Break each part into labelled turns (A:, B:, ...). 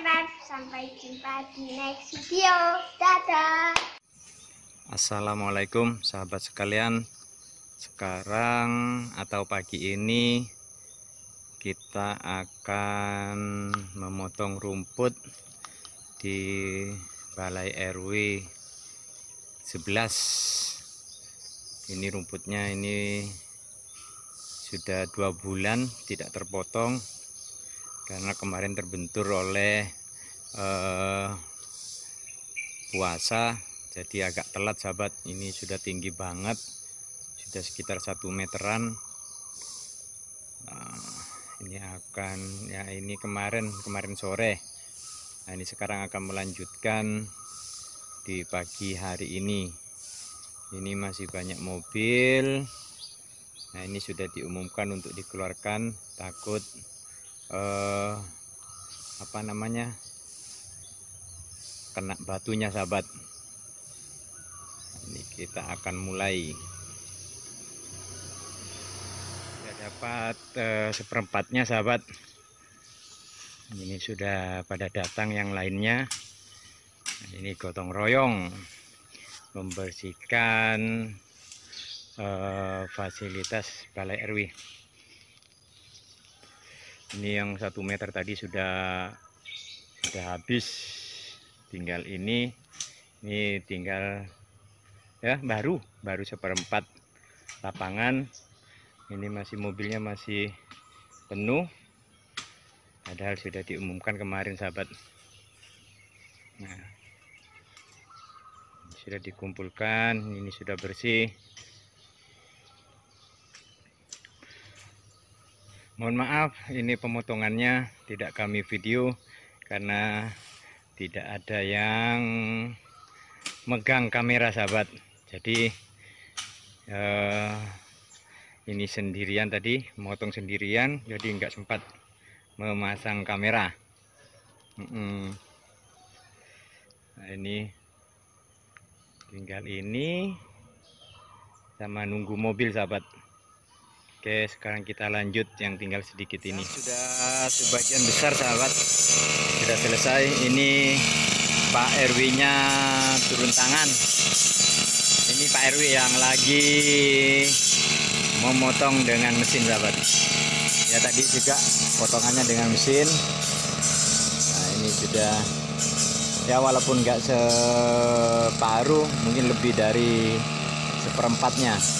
A: subscribe. Sampai jumpa di next video. Dadah.
B: Assalamualaikum sahabat sekalian Sekarang atau pagi ini Kita akan memotong rumput Di Balai RW 11 Ini rumputnya ini Sudah dua bulan tidak terpotong Karena kemarin terbentur oleh eh, Puasa jadi agak telat sahabat. Ini sudah tinggi banget sudah sekitar satu meteran. Nah, ini akan ya ini kemarin kemarin sore. Nah ini sekarang akan melanjutkan di pagi hari ini. Ini masih banyak mobil. Nah ini sudah diumumkan untuk dikeluarkan. Takut eh, apa namanya? Kena batunya sahabat. Ini kita akan mulai. Sudah dapat eh, seperempatnya sahabat. Ini sudah pada datang yang lainnya. Ini gotong royong. Membersihkan eh, fasilitas balai RW ini yang satu meter tadi sudah sudah habis. Tinggal ini ini tinggal ya baru baru seperempat lapangan. Ini masih mobilnya masih penuh. Padahal sudah diumumkan kemarin sahabat. Nah sudah dikumpulkan ini sudah bersih mohon maaf ini pemotongannya tidak kami video karena tidak ada yang megang kamera sahabat. Jadi eh, ini sendirian tadi motong sendirian jadi nggak sempat memasang kamera. Nah ini tinggal ini sama nunggu mobil sahabat Oke sekarang kita lanjut yang tinggal sedikit ini. Sudah sebagian besar sahabat. Sudah selesai. Ini Pak RW nya turun tangan. Ini Pak RW yang lagi memotong dengan mesin sahabat. Ya tadi juga potongannya dengan mesin. Nah ini sudah. Ya walaupun nggak separuh mungkin lebih dari seperempatnya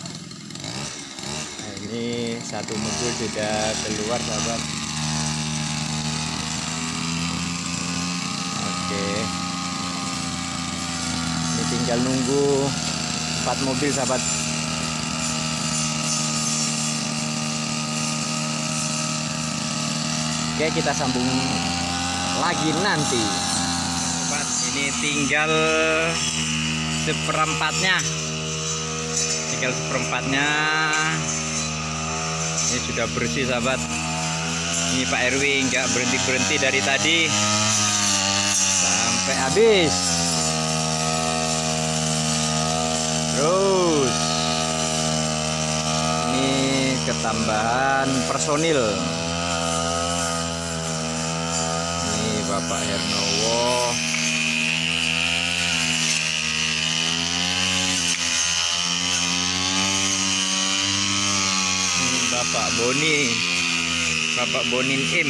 B: ini satu mobil sudah keluar sahabat oke. Ini tinggal nunggu empat mobil sahabat. Oke kita sambung lagi nanti. Sahabat ini tinggal seperempatnya. Tinggal seperempatnya ini sudah bersih sahabat. Ini Pak RW nggak berhenti berhenti dari tadi. Sampai habis. Terus. Ini ketambahan personil. Ini Bapak Hernowo Pak Boni. Bapak Bonin Im.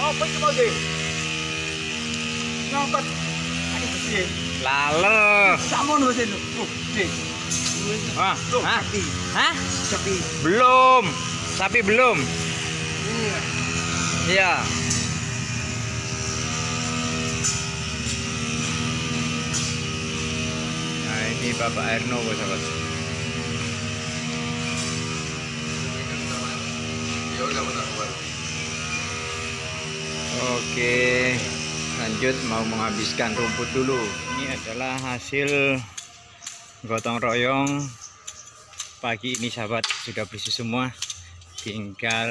C: Apa itu lagi ngangkat Ini besi
B: laler.
C: Sama besi sini oh ah
B: hah? Hah?
C: sapi.
B: Belum. Sapi belum?
C: Iya.
B: Iya. Nah, ini Bapak Erno sahabat. Oke lanjut mau menghabiskan rumput dulu. Ini adalah hasil gotong royong. Pagi ini sahabat sudah bersih semua. Tinggal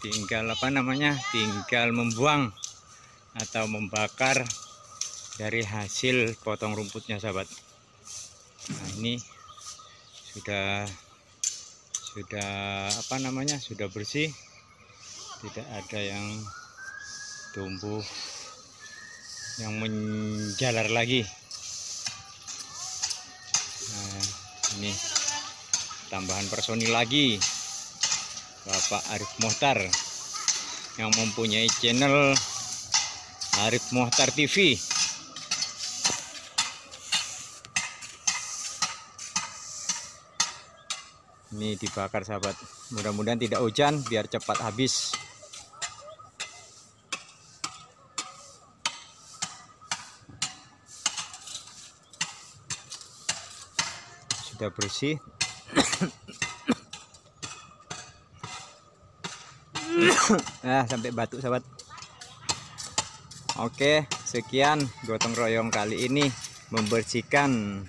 B: tinggal apa namanya? Tinggal membuang atau membakar dari hasil potong rumputnya sahabat. Nah ini sudah sudah apa namanya sudah bersih. Tidak ada yang tumbuh yang menjalar lagi. Nah ini tambahan personil lagi. Bapak Arif Mohtar yang mempunyai channel Arif Mohtar TV ini dibakar sahabat. Mudah-mudahan tidak hujan biar cepat habis. Sudah bersih. Nah sampai batuk sahabat. Oke sekian gotong royong kali ini membersihkan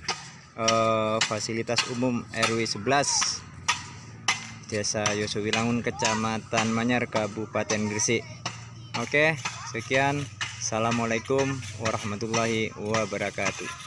B: uh, fasilitas umum RW 11 Desa Yosuwilangun Kecamatan Manyar Kabupaten Gresik. Oke sekian. Assalamualaikum warahmatullahi wabarakatuh